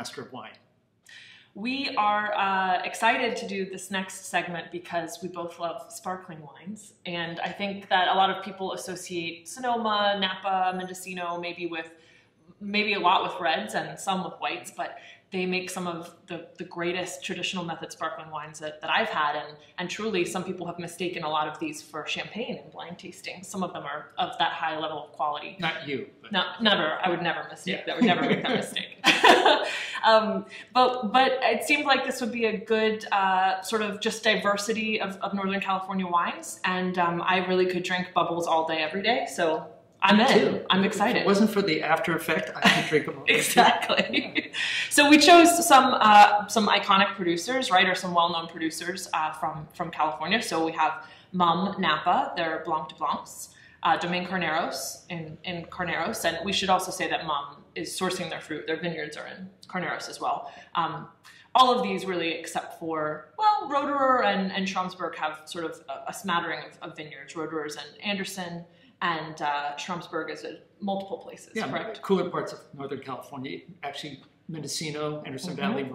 Master of Wine. We are uh, excited to do this next segment because we both love sparkling wines. And I think that a lot of people associate Sonoma, Napa, Mendocino maybe with maybe a lot with reds and some with whites, but they make some of the, the greatest traditional method sparkling wines that, that I've had. And, and truly, some people have mistaken a lot of these for champagne and blind tasting. Some of them are of that high level of quality. Not you. But. No, never. I would never mistake yeah. that. Would never make that mistake. um, but but it seemed like this would be a good uh, sort of just diversity of, of Northern California wines. And um, I really could drink bubbles all day, every day. So I'm in. Too. I'm excited. If it wasn't for the after effect, I could drink them all. exactly. so we chose some uh, some iconic producers, right, or some well-known producers uh, from from California. So we have Mumm Napa, their Blanc de Blancs, uh, Domaine Carneros in in Carneros, and we should also say that Mumm is sourcing their fruit. Their vineyards are in Carneros as well. Um, all of these really, except for, well, Roederer and, and Schramsberg have sort of a, a smattering of, of vineyards. Roederer's and Anderson, and uh, Schramsberg is at multiple places. Yeah, correct? cooler parts of Northern California, actually Mendocino, Anderson mm-hmm. Valley.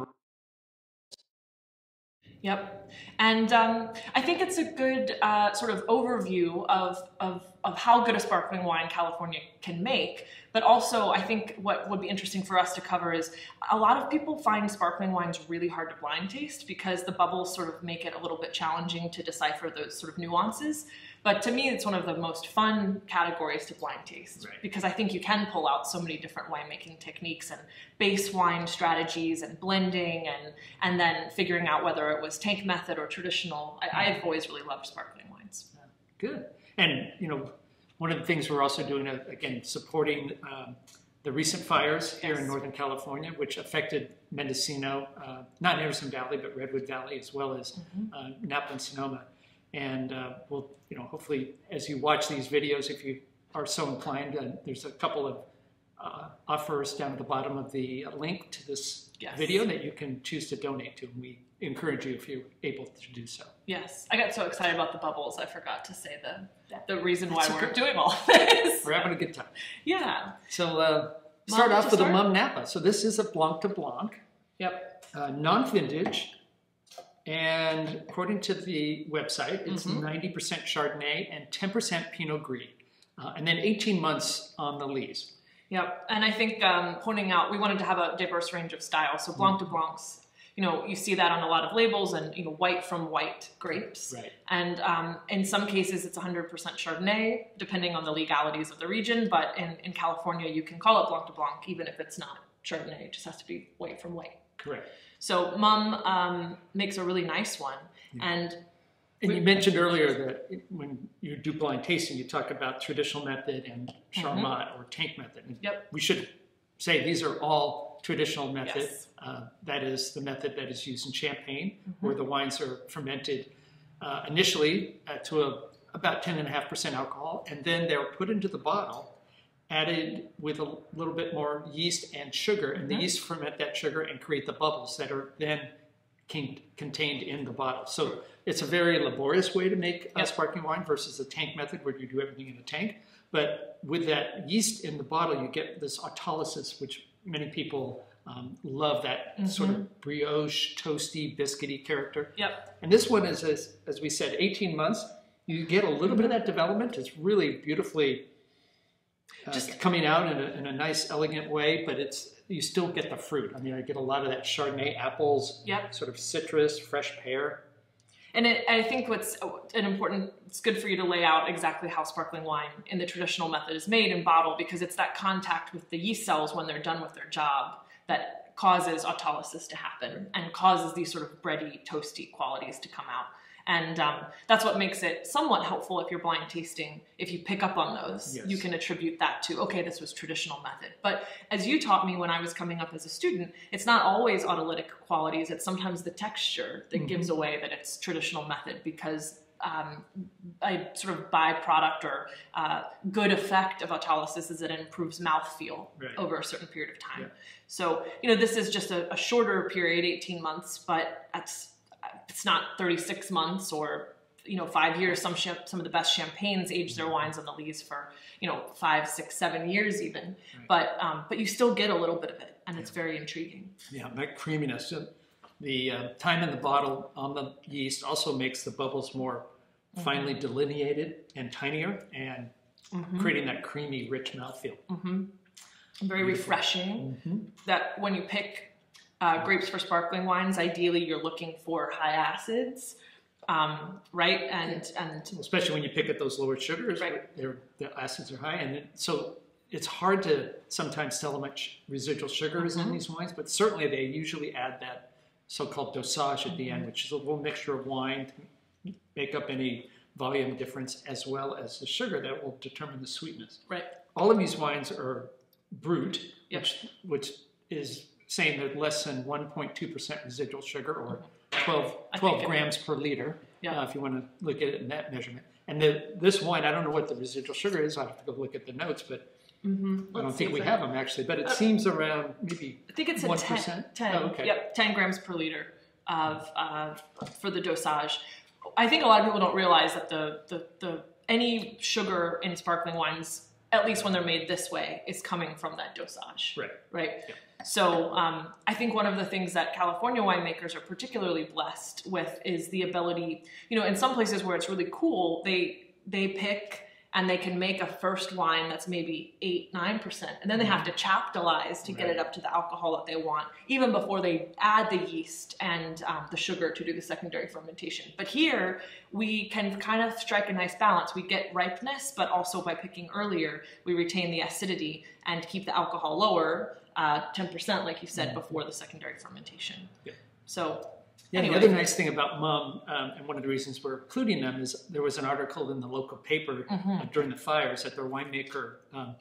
Yep, and um, I think it's a good uh, sort of overview of, of of how good a sparkling wine California can make. But also, I think what would be interesting for us to cover is a lot of people find sparkling wines really hard to blind taste because the bubbles sort of make it a little bit challenging to decipher those sort of nuances. But to me, it's one of the most fun categories to blind taste right. because I think you can pull out so many different winemaking techniques and base wine strategies and blending and and then figuring out whether it was tank method or traditional. I, have always really loved sparkling wines. Yeah. Good. And you know, one of the things we're also doing, uh, again, supporting um, the recent fires yes. here in Northern California, which affected Mendocino, uh, not Anderson Valley, but Redwood Valley, as well as mm-hmm. uh, Napa and Sonoma. And uh, we'll, you know, hopefully, as you watch these videos, if you are so inclined, uh, there's a couple of uh, offers down at the bottom of the link to this yes. video that you can choose to donate to. And we encourage you if you're able to do so. Yes, I got so excited about the bubbles, I forgot to say the the reason why we're doing all this. We're having a good time. Yeah. So uh, start off with start? a Mumm Napa. So this is a Blanc de Blanc. Yep. Uh, non-vintage. And according to the website, it's mm-hmm. 90% Chardonnay and 10% Pinot Gris. Uh, and then 18 months on the lees. Yep. And I think um, pointing out, we wanted to have a diverse range of styles. So Blanc de Blancs you know, you see that on a lot of labels and, you know, white from white grapes. Right. And um, in some cases, it's 100% Chardonnay, depending on the legalities of the region. But in, in California, you can call it Blanc de Blanc, even if it's not Chardonnay. It just has to be white from white. Correct. So Mumm um, makes a really nice one. Yeah. And and you mentioned earlier that when you do blind tasting, you talk about traditional method and Charmat mm-hmm. or tank method. yep. We should say these are all traditional method. Yes. Uh, that is the method that is used in Champagne, mm-hmm. where the wines are fermented uh, initially uh, to a, about 10.5% alcohol, and then they're put into the bottle, added with a little bit more yeast and sugar, and mm-hmm. the yeast ferment that sugar and create the bubbles that are then contained in the bottle. So it's a very laborious way to make yep. sparkling wine versus a tank method where you do everything in a tank. But with that yeast in the bottle, you get this autolysis, which many people um, love that mm-hmm. sort of brioche, toasty, biscuity character. Yep. And this one is, as, as we said, 18 months. You get a little bit of that development. It's really beautifully uh, just coming out in a, in a, nice, elegant way, but it's you still get the fruit. I mean, I get a lot of that Chardonnay apples, yep. sort of citrus, fresh pear. And it, I think what's an important, it's good for you to lay out exactly how sparkling wine in the traditional method is made and bottled because it's that contact with the yeast cells when they're done with their job that causes autolysis to happen and causes these sort of bready, toasty qualities to come out. And um, that's what makes it somewhat helpful if you're blind tasting. If you pick up on those, yes. you can attribute that to, okay, this was traditional method. But as you taught me when I was coming up as a student, it's not always autolytic qualities. It's sometimes the texture that mm-hmm. gives away that it's traditional method because um, a sort of byproduct or uh, good effect of autolysis is that it improves mouthfeel right. over a certain period of time. Yeah. So, you know, this is just a, a shorter period, 18 months, but that's it's not 36 months or you know five years. Some some of the best champagnes age their wines on the lees for you know five, six, seven years even. Right. But um, but you still get a little bit of it, and it's very intriguing. Yeah, that creaminess. The uh, time in the bottle on the yeast also makes the bubbles more finely delineated and tinier and creating that creamy, rich mouthfeel. Very refreshing. That when you pick uh, grapes for sparkling wines, ideally you're looking for high acids, um, right? And and Especially when you pick at those lower sugars, Right. they're, the acids are high. And so it's hard to sometimes tell how much residual sugar is in these wines, but certainly they usually add that so called dosage at the end, which is a little mixture of wine to make up any volume difference as well as the sugar that will determine the sweetness. right. all of these wines are brut, Yep. which, which is saying they're less than 1.2% residual sugar or 12, 12 it- grams per liter, Yeah. uh, if you want to look at it in that measurement. And the, this wine, I don't know what the residual sugar is. I have to go look at the notes, but Mm-hmm. I don't Let's think see we if have them actually. But it Uh, seems around maybe I think it's a 1%? 10, 10 Oh, okay. Yep, 10 grams per liter of uh, for the dosage. I think a lot of people don't realize that the, the, the any sugar in sparkling wines, at least when they're made this way, is coming from that dosage. Right. Right. So um, I think one of the things that California winemakers are particularly blessed with is the ability, you know, in some places where it's really cool, they they pick and they can make a first wine that's maybe eight, nine percent, and then they have to chaptalize to get it up to the alcohol that they want, even before they add the yeast and um, the sugar to do the secondary fermentation. But here we can kind of strike a nice balance. We get ripeness, but also by picking earlier, we retain the acidity and keep the alcohol lower, uh, ten percent, like you said, before the secondary fermentation. Yeah. So Yeah, Anyway. the other nice thing about Mumm, um, and one of the reasons we're including them is there was an article in the local paper uh, during the fires that their winemaker um,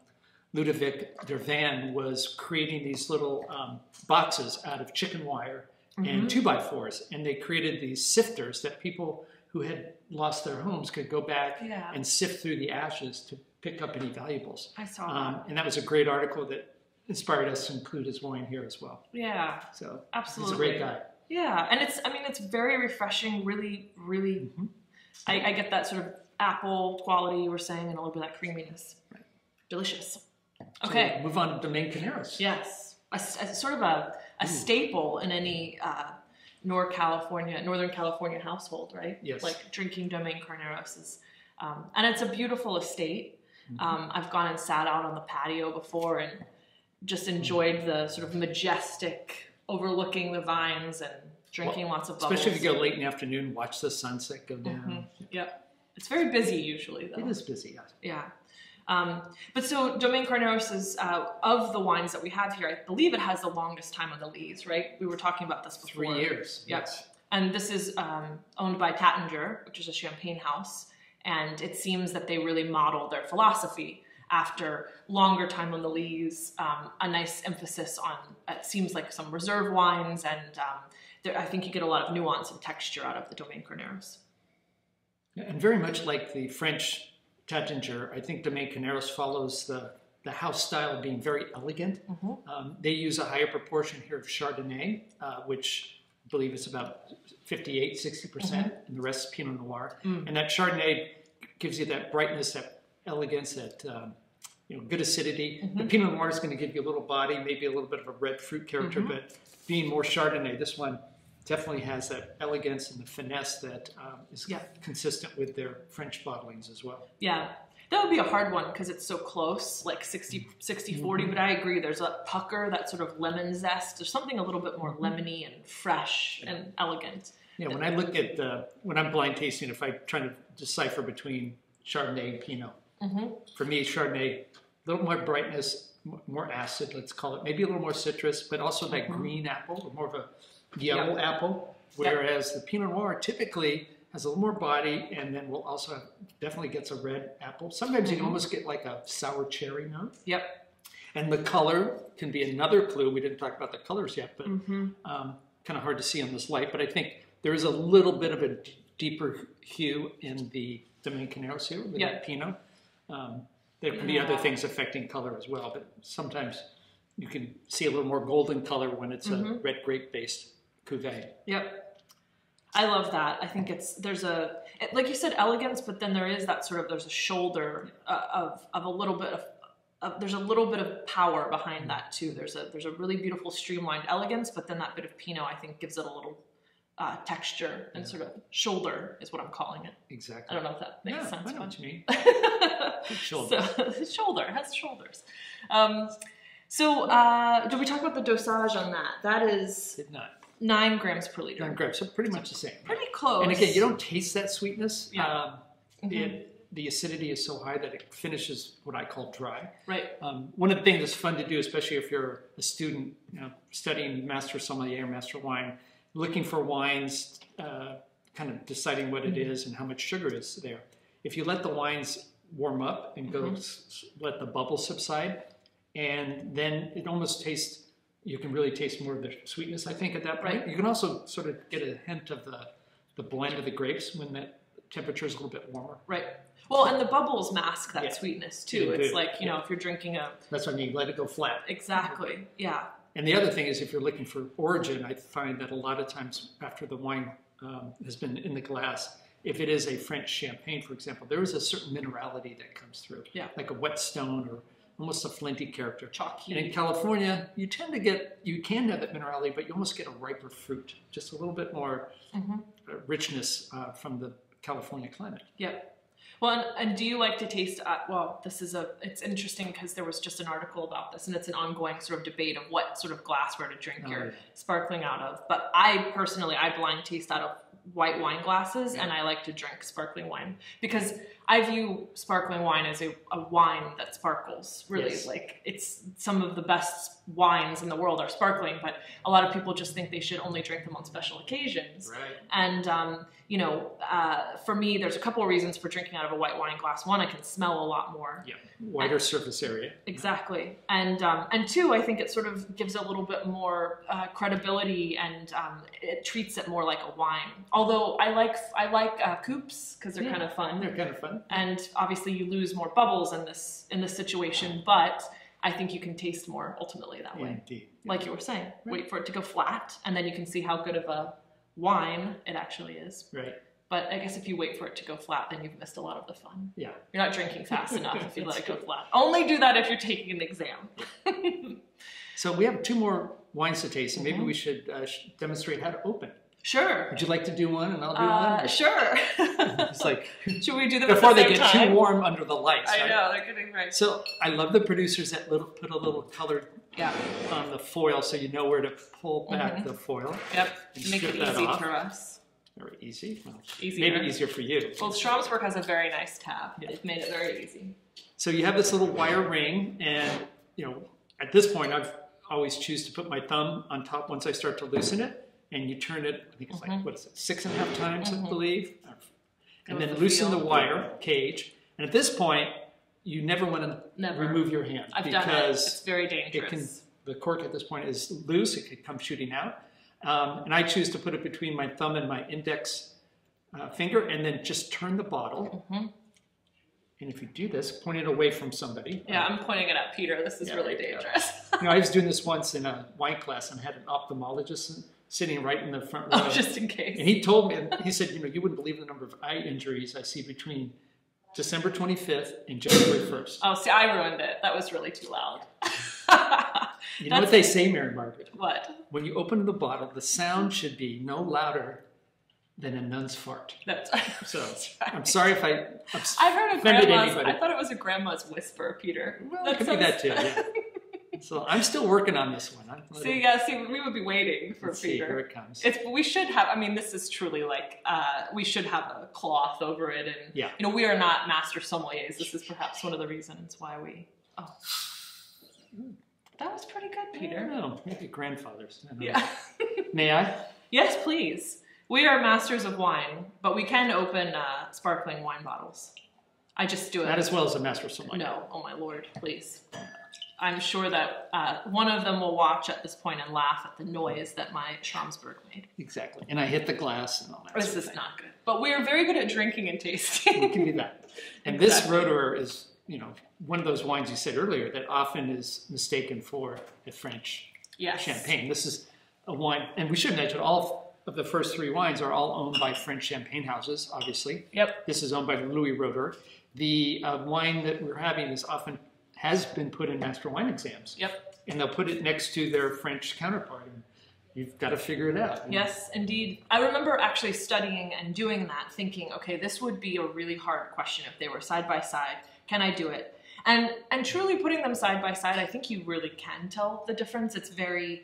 Ludovic Dervin was creating these little um, boxes out of chicken wire and two by fours, and they created these sifters that people who had lost their homes could go back Yeah. and sift through the ashes to pick up any valuables. I saw Um, and that was a great article that inspired us to include his wine here as well. Yeah, So absolutely. he's a great guy. Yeah, and it's I mean it's very refreshing, really, really. Mm-hmm. I, I get that sort of apple quality you were saying, and a little bit of that creaminess. Delicious. So Okay. move on to Domaine Carneros. Yes, a, a sort of a, a staple in any uh, Nor California, Northern California household, right? Yes. Like drinking Domaine Carneros is, um, and it's a beautiful estate. Mm-hmm. Um, I've gone and sat out on the patio before and just enjoyed the sort of majestic overlooking the vines and drinking lots of bubbles. Especially if you go late in the afternoon, watch the sunset go down. Yep. It's very busy usually, though. It is busy. yes. Yeah. Um, but so Domaine Carneros is uh, of the wines that we have here. I believe it has the longest time on the lees, right? We were talking about this before. Three years. Yep. Yes. And this is um, owned by Taittinger, which is a champagne house. And it seems that they really model their philosophy after longer time on the lees, um, a nice emphasis on, it seems like some reserve wines. And um, there, I think you get a lot of nuance and texture out of the Domaine Carneros. And very much like the French Taittinger, I think Domaine Carneros follows the, the house style of being very elegant. Mm-hmm. Um, they use a higher proportion here of Chardonnay, uh, which I believe is about 58, 60%, percent Mm-hmm. and the rest is Pinot Noir. Mm. And that Chardonnay gives you that brightness, that elegance, that um, you know, good acidity. Mm-hmm. The Pinot Noir is going to give you a little body, maybe a little bit of a red fruit character, Mm-hmm. but being more Chardonnay, this one definitely has that elegance and the finesse that um, is Yeah. consistent with their French bottlings as well. Yeah. That would be a hard one because it's so close, like 60, 60 40. But I agree, there's a pucker, that sort of lemon zest. There's something a little bit more lemony and fresh and elegant. Yeah, when I look at the, when I'm blind tasting, if I'm trying to decipher between Chardonnay and Pinot, for me, Chardonnay, a little more brightness, more acid, let's call it, maybe a little more citrus, but also that green apple, more of a yellow apple. Whereas the Pinot Noir typically has a little more body, and then will also have, definitely gets a red apple. Sometimes you can almost get like a sour cherry note. Yep. And the color can be another clue. We didn't talk about the colors yet, but Mm-hmm. um, kind of hard to see on this light. But I think there is a little bit of a d- deeper hue in the Domaine Carneros here with Yeah. that Pinot. Um, there can be other things affecting color as well, but sometimes you can see a little more golden color when it's Mm-hmm. a red grape based cuvee. Yep. I love that. I think it's there's a it, like you said elegance, but then there is that sort of there's a shoulder uh, of of a little bit of. of there's a little bit of power behind that too. There's a there's a really beautiful streamlined elegance, but then that bit of Pinot I think gives it a little uh, texture and Yeah. sort of shoulder is what I'm calling it. Exactly. I don't know if that makes yeah, sense. I know what you mean. so Big shoulder has shoulders. Um, so uh, did we talk about the dosage on that? That is Did not. nine grams per liter. Nine grams, so pretty much the same. Pretty close. And again, you don't taste that sweetness. Yeah. Um, Mhm. it, the acidity is so high that it finishes what I call dry. right. Um, one of the things that's fun to do, especially if you're a student, you know, studying master sommelier, or master wine, looking for wines, uh, kind of deciding what it is and how much sugar is there. If you let the wines warm up and go, Mhm. s- let the bubbles subside, and then it almost tastes. You can really taste more of the sweetness, I think, at that point. Right. You can also sort of get a hint of the the blend of the grapes when that temperature is a little bit warmer. Right. Well, and the bubbles mask that Yeah. sweetness too. They It's do, like you know if you're drinking a That's when you let it go flat. exactly. Yeah. And the other thing is, if you're looking for origin, I find that a lot of times after the wine um, has been in the glass, if it is a French champagne, for example, there is a certain minerality that comes through, Yeah. like a wet stone or almost a flinty character. Chalky. And in California, you tend to get, you can have that minerality, but you almost get a riper fruit, just a little bit more Mhm. uh, richness uh, from the California climate. Yep. Well, and, and do you like to taste? Uh, well, this is a. It's interesting because there was just an article about this, and it's an ongoing sort of debate of what sort of glassware to drink Oh, your yeah. sparkling out of. But I personally, I blind taste out of white wine glasses, and I like to drink sparkling wine because I view sparkling wine as a, a wine that sparkles. Really, Yes. like it's some of the best wines in the world are sparkling, but a lot of people just think they should only drink them on special occasions. Right. And um, you know, uh, for me, there's a couple of reasons for drinking out of a white wine glass. One, I can smell a lot more. Yeah. Wider surface area. Exactly, and um, and two, I think it sort of gives a little bit more uh, credibility, and um, it treats it more like a wine. Although I like I like uh, coupes because they're Yeah. kind of fun, They're kind of fun. And obviously you lose more bubbles in this in this situation, but I think you can taste more ultimately that way. Indeed. Like you were saying, wait for it to go flat, and then you can see how good of a wine it actually is. Right. But I guess if you wait for it to go flat, then you've missed a lot of the fun. Yeah. You're not drinking fast enough if you let it go flat. Only do that if you're taking an exam. So we have two more wines to taste, and maybe Mhm. we should uh, demonstrate how to open. Sure. Would you like to do one, and I'll do Uh, one? sure. It's like Should we do them before the they get time? too warm under the lights. I right? know they're getting right. So I love the producers that little put a little color Yeah. on the foil, so you know where to pull back Mhm. the foil. Yep. Make it easy off. for us. Very easy. Well, Easier. maybe easier for you. Well, Schramsberg has a very nice tab. Yeah. They've made it very easy. So you have this little wire ring, and you know at this point I've always choose to put my thumb on top once I start to loosen it, and you turn it. I think it's like Mhm. what is it, six and a half times. I believe, and then the loosen the wire cage. And at this point, you never want to Never. remove your hand I've done it. because It's very it dangerous. can the cork at this point is loose it could come shooting out um, and i choose to put it between my thumb and my index uh, finger and then just turn the bottle Mhm. and if you do this point it away from somebody Yeah, I'm pointing it at Peter. This is Yeah, really there you go. dangerous. you know i was doing this once in a wine class and I had an ophthalmologist sitting right in the front oh, row oh, just in case. and he told me he said you know you wouldn't believe the number of eye injuries i see between december 25th and january 1st Oh, see, I ruined it. That was really too loud. you know what they say mary margaret what? when you open the bottle the sound should be no louder than a nun's fart That's, So that's I'm sorry if I. ups- I heard a grandma's. anybody. I thought it was a grandma's whisper, Peter. Well, it could be that too. Yeah. So I'm still working on this one. Little- See, yeah, see, we would be waiting for let's see, here Peter. it comes. It's we should have. I mean, this is truly like uh, we should have a cloth over it, and Yeah. you know, we are not master sommeliers. This is perhaps one of the reasons why we. Oh, that was pretty good, I Peter. don't know. Maybe grandfathers. I don't know. Yeah. May I? yes, please. We are masters of wine, but we can open uh, sparkling wine bottles. I just do it. Not as well as a master sommelier. No, oh my lord, please. I'm sure that uh, one of them will watch at this point and laugh at the noise that my Schramsberg made. Exactly. And I hit the glass and all that. This sort of is thing. not good. But we are very good at drinking and We tasting. can do that. And this Exactly. Roederer is, you know, one of those wines you said earlier that often is mistaken for a French yes. champagne. This is a wine, and we should mention all of the first three wines are all owned by French champagne houses, obviously. Yep. This is owned by Louis Roederer. The uh, wine that we're having is often has been put in master wine exams. Yep. And they'll put it next to their French counterpart. And you've got to figure it out. Yes, indeed. I remember actually studying and doing that, thinking, okay, this would be a really hard question if they were side by side. Can I do it? And and truly putting them side by side, I think you really can tell the difference. It's very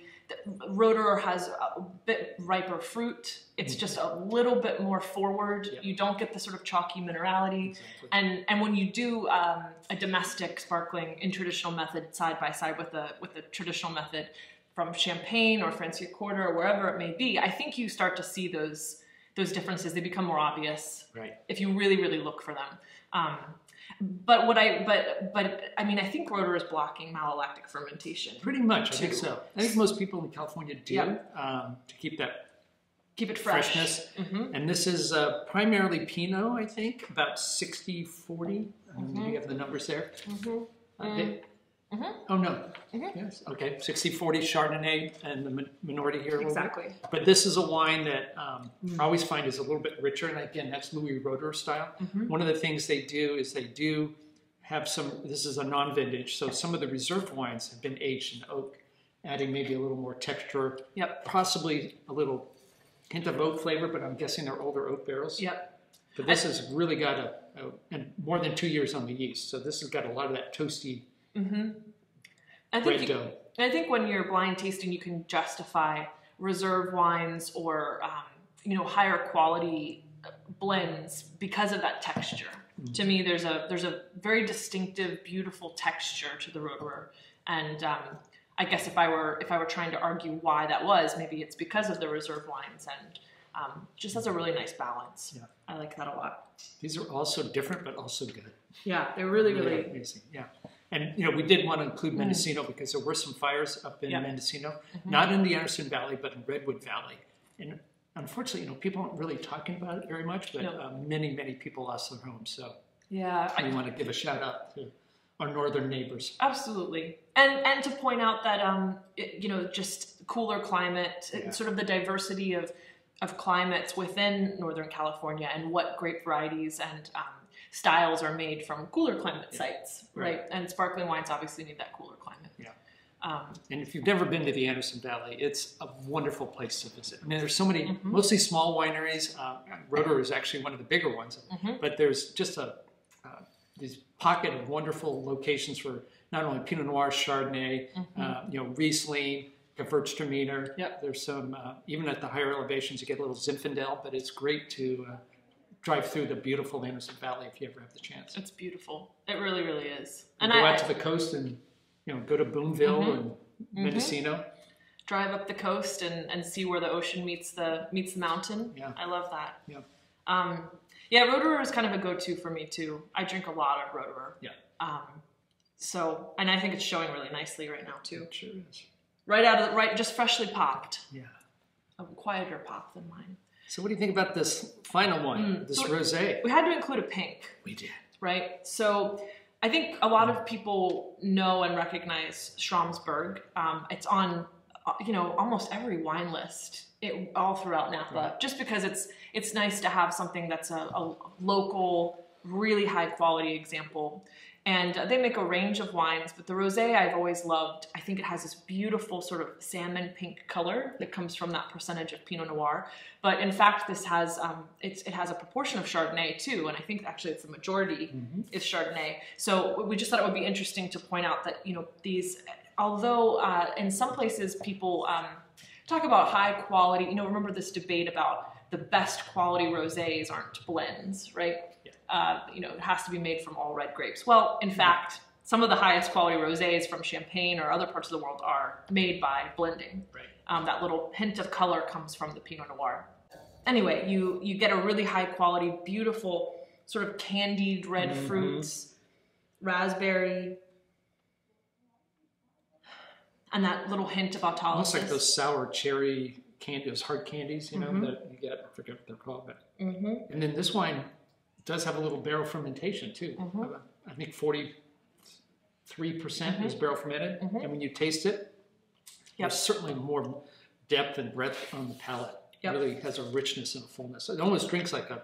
Roederer has a bit riper fruit. It's just a little bit more forward. Yeah. You don't get the sort of chalky minerality. Exactly. And and when you do um, a domestic sparkling in traditional method side by side with a with a traditional method from Champagne or Franciacorta or wherever it may be, I think you start to see those those differences. They become more obvious Right. if you really really look for them. Um, but what I but but I mean I think Roederer is blocking malolactic fermentation. Pretty much, I think so. I think most people in California do Yeah. um, to keep that Keep it fresh. freshness. hmm And this is uh, primarily Pinot, I think, about 60 40. Um, Do you have the numbers there? hmm Uh, they- Mhm. Oh, no. Mhm. Yes. Okay. 60 40 Chardonnay and the min- minority here. a little bit. Exactly. But this is a wine that um, I always find is a little bit richer. And again, that's Louis Roederer style. Mhm. One of the things they do is they do have some, this is a non vintage. So some of the reserved wines have been aged in oak, adding maybe a little more texture, Yep. possibly a little hint of oak flavor, but I'm guessing they're older oak barrels. Yep. But this has really got a, a and more than two years on the yeast. So this has got a lot of that toasty hmm I think you. I think when you're blind tasting, you can justify reserve wines or um, you know higher quality blends because of that texture. To me, there's a there's a very distinctive, beautiful texture to the Roederer, and um, I guess if I were if I were trying to argue why that was, maybe it's because of the reserve wines and um, just has a really nice balance. Yeah. I like that a lot. These are also different, but also good. Yeah, they're really really amazing. Yeah. And you know, we did want to include Mendocino because there were some fires up in Mm. Yeah. Mendocino, not in the Anderson Valley, but in Redwood Valley. And unfortunately, you know, people aren't really talking about it very much, but No. uh, many, many people lost their homes. So yeah. I- want to give a shout out to our northern neighbors. Absolutely, and and to point out that um, it, you know, just cooler climate, Yeah. sort of the diversity of of climates within Northern California, and what grape varieties and um, styles are made from cooler climate Yeah. sites, Right. right. And sparkling wines obviously need that cooler climate. Yeah. Um, And if you've never been to the Anderson Valley, it's a wonderful place to visit. I mean, there's so many, Mhm. mostly small wineries. Uh, Roederer is actually one of the bigger ones, Mhm. but there's just a uh, these pocket of wonderful locations for not only Pinot Noir, Chardonnay, uh, you know, Riesling, Gewürztraminer. Yep. There's some uh, even at the higher elevations you get a little Zinfandel, but it's great to uh, drive through the beautiful Anderson Valley if you ever have the chance. it's beautiful. It really, really is. And And go I, out to the coast and you know go to Boonville Mhm. and Mhm. Mendocino. drive up the coast and, and see where the ocean meets the meets the mountain. Yeah. I love that. Yeah. Um, yeah, Roederer is kind of a go-to for me too. I drink a lot of Roederer. Yeah. Um, so, and I think it's showing really nicely right now too. It sure is. Right out of the, right, just freshly popped. Yeah. A quieter pop than mine. So what do you think about this final one, Mm, this so- rosé? We had to include a pink. We did. right? So I think a lot of people know and recognize Schramsberg. Um, it's on, uh, you know, almost every wine list, it, all throughout Napa, Right. just because it's it's nice to have something that's a, a local, really high quality example. And uh, they make a range of wines, but the rosé I've always loved. I think it has this beautiful sort of salmon pink color that comes from that percentage of Pinot Noir. But in fact, this has um, it's, it has a proportion of Chardonnay too, and I think actually it's the majority is Chardonnay. So we just thought it would be interesting to point out that you know these, although uh, in some places people um, talk about high quality, you know, remember this debate about the best quality rosés aren't blends, right? Uh, you know, it has to be made from all red grapes. Well, in fact, some of the highest quality rosés from Champagne or other parts of the world are made by blending. Right. Um, that little hint of color comes from the Pinot Noir. Anyway, you you get a really high quality, beautiful sort of candied red Mhm. fruits, raspberry, and that little hint of autolysis. Almost like those sour cherry candy, those hard candies, you know, Mhm. that you get. I forget what they're called, but Mm-hmm. and then this wine does have a little barrel fermentation too. Mhm. Uh, I think forty-three percent is barrel fermented, Mhm. and when you taste it, Yep. there's certainly more depth and breadth on the palate. Yep. really has a richness and a fullness. It almost drinks like a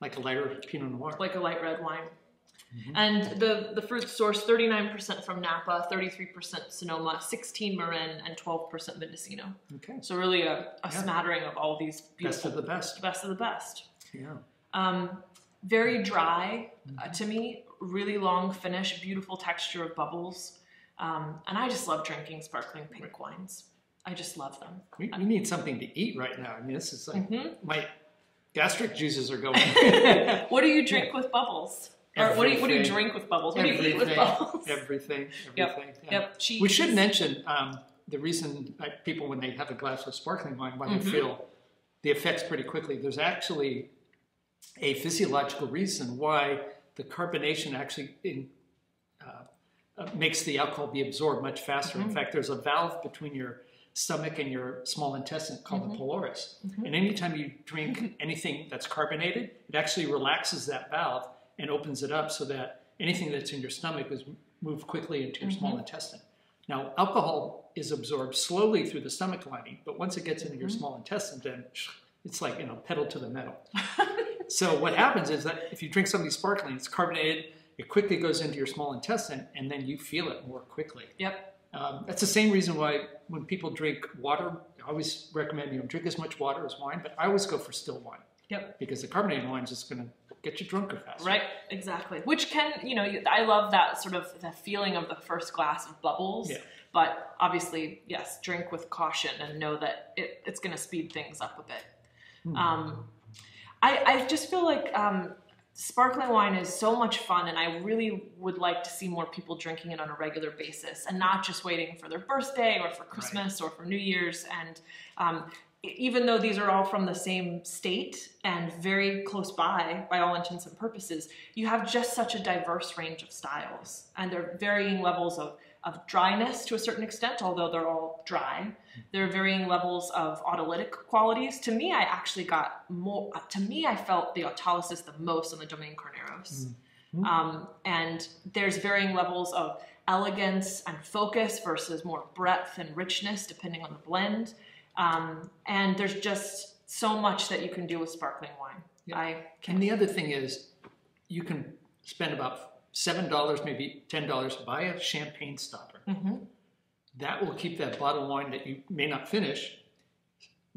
like a lighter Pinot Noir. like a light red wine. Mhm. And the the fruit source 39% from Napa, 33% Sonoma, 16 Marin, and 12% Mendocino. Okay, So really a, a Yeah. smattering of all these best beautiful of the best. best of the best. Yeah. Um, very dry uh, to me, really long finish, beautiful texture of bubbles. Um, and I just love drinking sparkling pink wines. I just love them. We, we need something to eat right now. I mean, this is like hmm my gastric juices are going. What do you drink with bubbles? Or what do you what do you drink with bubbles? What do you eat with everything, bubbles? everything, Yep, everything. yeah. Yep. Cheese. We should mention um, the reason like, people, when they have a glass of sparkling wine, why Mhm. they feel the effects pretty quickly. There's actually a physiological reason why the carbonation actually in, uh, uh, makes the alcohol be absorbed much faster. In Mhm. fact, there's a valve between your stomach and your small intestine called Mhm. the pylorus. Mhm. And anytime you drink anything that's carbonated, it actually relaxes that valve and opens it up so that anything that's in your stomach is moved quickly into your small intestine. Now, alcohol is absorbed slowly through the stomach lining, but once it gets into your Mhm. small intestine, then it's like you know pedal to the metal. so what happens is that if you drink something sparkling, it's carbonated, it quickly goes into your small intestine, and then you feel it more quickly. Yep. Um, that's the same reason why when people drink water, I always recommend you know drink as much water as wine, but I always go for still wine. Yep. Because the carbonated wine is just going to get you drunker faster. Right, exactly. Which can, you know, I love that sort of the feeling of the first glass of bubbles. Yeah. But obviously, yes, drink with caution and know that it, it's going to speed things up a bit. Hmm. Um, I, I just feel like um, sparkling wine is so much fun, and I really would like to see more people drinking it on a regular basis and not just waiting for their birthday or for Christmas or for New Year's. And um, even though these are all from the same state and very close by, by all intents and purposes, you have just such a diverse range of styles, and they're varying levels of of dryness to a certain extent, although they're all dry. There are varying levels of autolytic qualities. To me, I actually got more. To me, I felt the autolysis the most on the Domaine Carneros. Mhm. Um, and there's varying levels of elegance and focus versus more breadth and richness, depending on the blend. Um, and there's just so much that you can do with sparkling wine. Yeah. I And can't. the other thing is, you can spend about seven dollars, maybe ten dollars, buy a champagne stopper. Mhm. That will keep that bottle of wine that you may not finish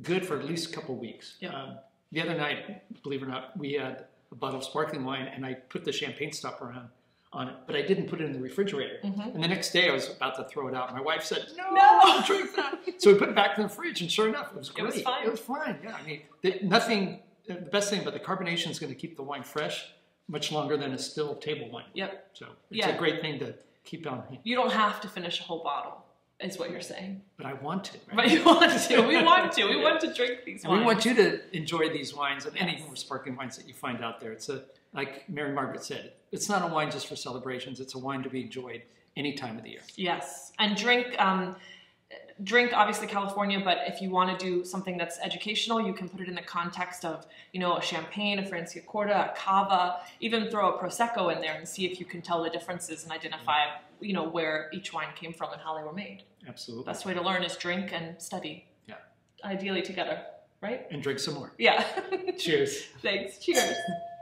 good for at least a couple weeks. Yeah. Um, the other night, believe it or not, we had a bottle of sparkling wine, and I put the champagne stopper on on it, but I didn't put it in the refrigerator. Mhm. And the next day, I was about to throw it out. My wife said, "No, No." don't drink that." so we put it back in the fridge, and sure enough, it was It was fine. It was fine. Yeah, I mean, the, nothing. The best thing but the carbonation is going to keep the wine fresh much longer than a still table wine. Yep. So it's Yeah. a great thing to keep on hand. You don't have to finish a whole bottle, is what you're saying. But I want to. right? But you want to. We want to. We want to drink these And we want you to enjoy these wines and any more sparkling wines that you find out there. It's a like Mary Margaret said, it's not a wine just for celebrations. It's a wine to be enjoyed any time of the year. Yes, and drink. Um, drink obviously California, but if you want to do something that's educational, you can put it in the context of you know a champagne, a Franciacorta, a cava, even throw a prosecco in there and see if you can tell the differences and identify you know where each wine came from and how they were made. Absolutely. Best way to learn is drink and study. Yeah. Ideally together, right? And drink some more. Yeah. Cheers. Thanks. Cheers.